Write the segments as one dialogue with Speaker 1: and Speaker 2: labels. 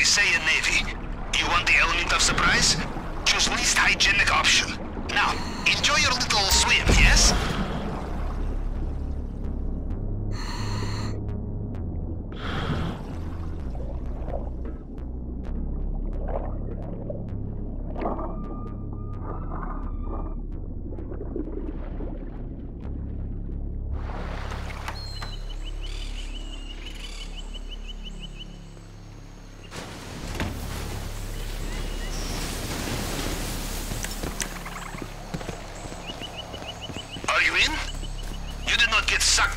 Speaker 1: we say in Navy, you want the element of surprise? Choose least hygienic option. Now, enjoy your little swim, yes?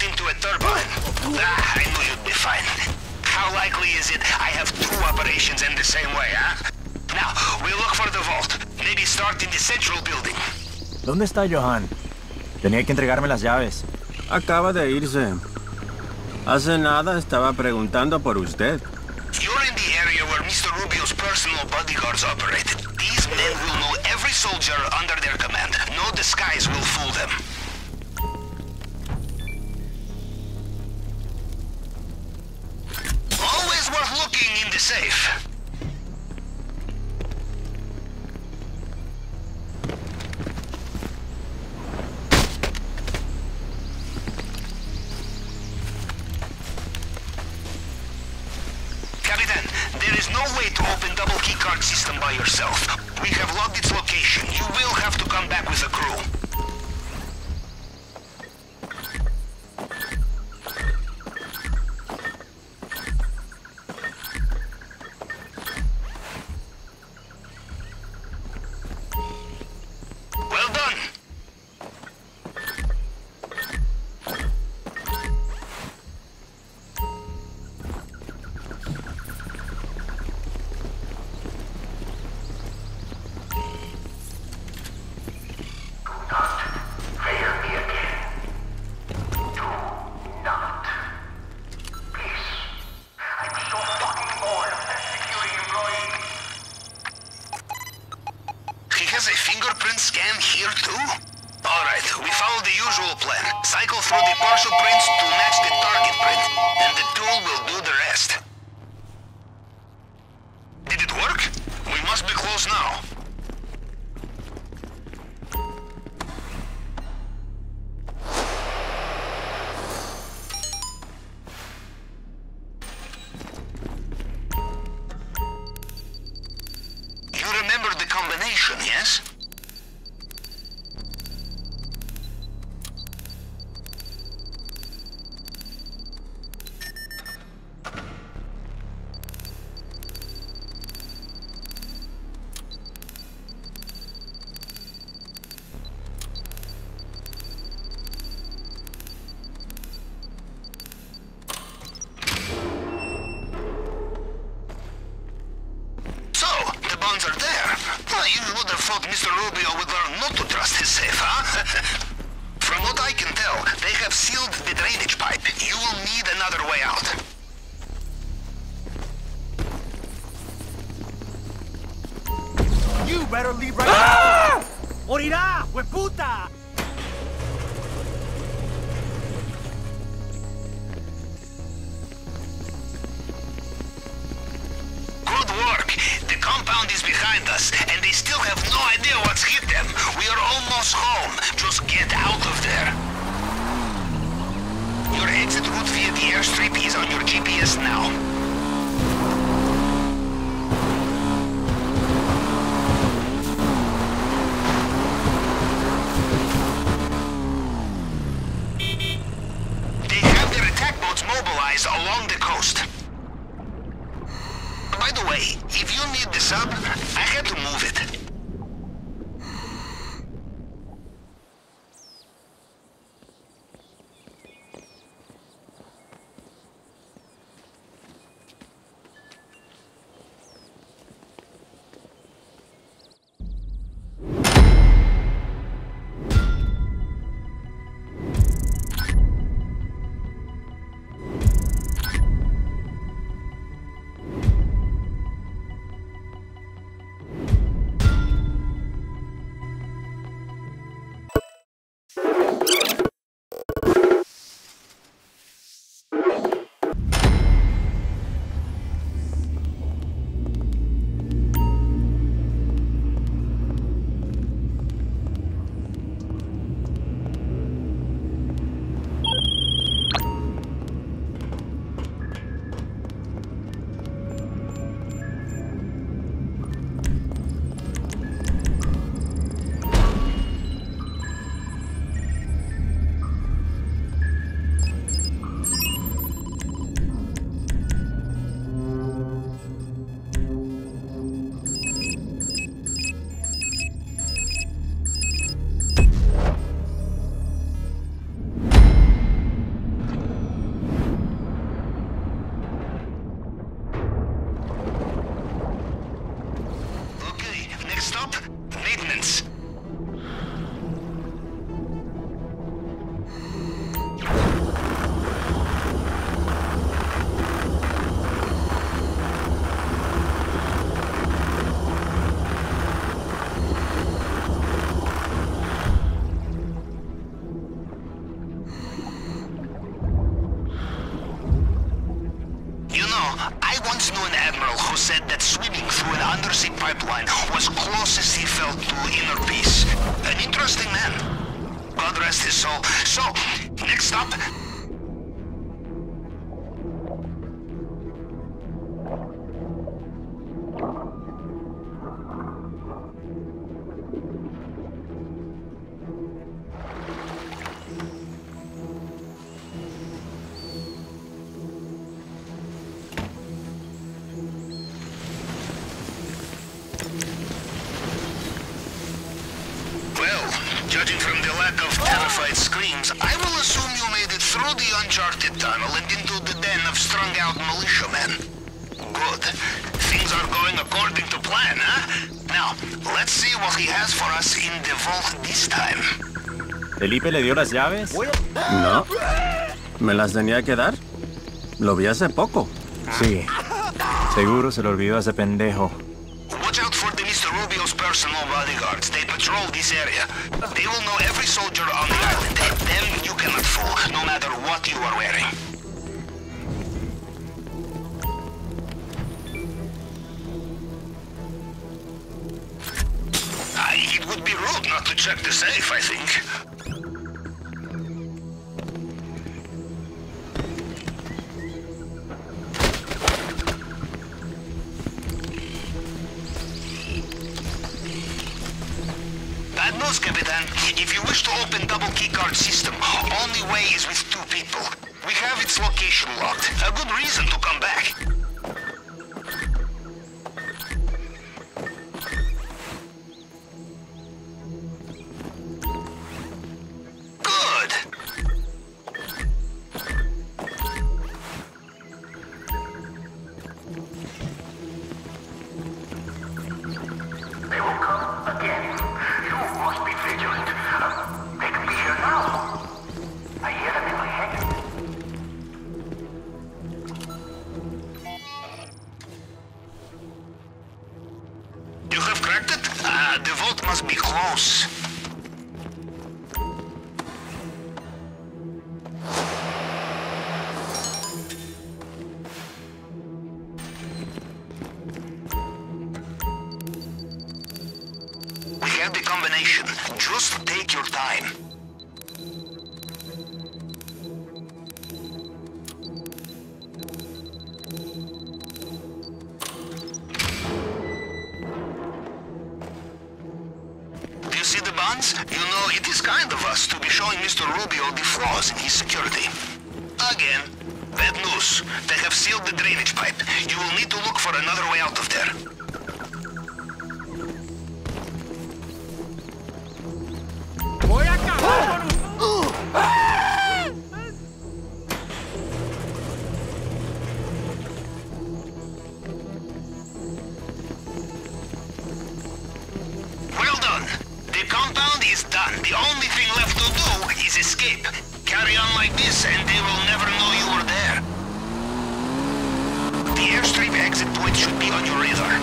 Speaker 1: Sucked into a turbine. Ah, I knew you'd be fine. How likely is it I have two operations in the same way, huh? Now, we'll look for the vault. Maybe start in the central building.
Speaker 2: ¿Dónde está Johan? Tenía que entregarme las llaves.
Speaker 3: Acaba de irse. Hace nada estaba preguntando por usted.
Speaker 1: You're in the area where Mr. Rubio's personal bodyguards operate. These men will know every soldier under their command. No disguise will there is no way to open double keycard system by yourself. We have logged its location. You will have to come back with a crew. Here too? Alright, we follow the usual plan. Cycle through the partial prints to match the target print, and the tool will do the rest. Did it work? We must be close now. You remember the combination, yes? You thought Mr. Rubio would learn not to trust his safe, huh? From what I can tell, they have sealed the drainage pipe. You will need another way out.
Speaker 2: You better leave right ¡Ah! ¡Morirá, hueputa!
Speaker 1: Compound is behind us, and they still have no idea what's hit them. We are almost home. Just get out of there. Your exit route via the airstrip is on your GPS now. that swimming through an undersea pipeline was closest he felt to inner peace. An interesting man. God rest his soul. So, next up, uncharted tunnel and into the den of strung-out militiamen. Good. Things are going according to plan, huh? Now, let's see what he has for us in the vault this time.
Speaker 2: ¿Felipe le dio las llaves?
Speaker 3: No. ¿Me las tenía que dar? Lo vi hace poco.
Speaker 2: Sí. Seguro se lo olvidó a ese pendejo.
Speaker 1: Watch out for the Mr. Rubio's personal bodyguards. They patrol this area. They will know every soldier on the you cannot fool, no matter what you are wearing. I, it would be rude not to check the safe, I think. Bad Capitan. If you wish to open double keycard system, only way is with two people. We have its location locked. A good reason to come back. The vault must be close. We have the combination. Just take your time. Mr. Rubio the flaws in his security. Again, bad news. They have sealed the drainage pipe. You will need to look for another way out of there. Well done. The compound is done. The only thing left escape. Carry on like this and they will never know you were there. The airstrip exit point should be on your radar.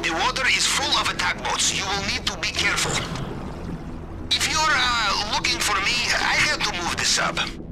Speaker 1: The water is full of attack boats. You will need to be careful. If you're uh, looking for me, I had to move the sub.